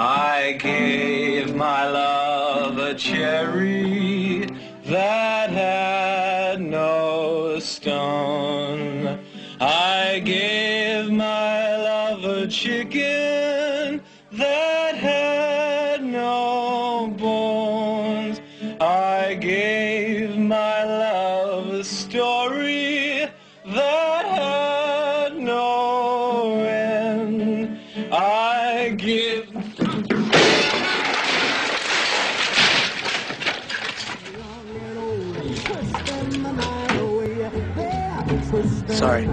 I gave my love a cherry that had no stone. I gave my love a chicken that had no bones. I gave my love a story that I give. Sorry.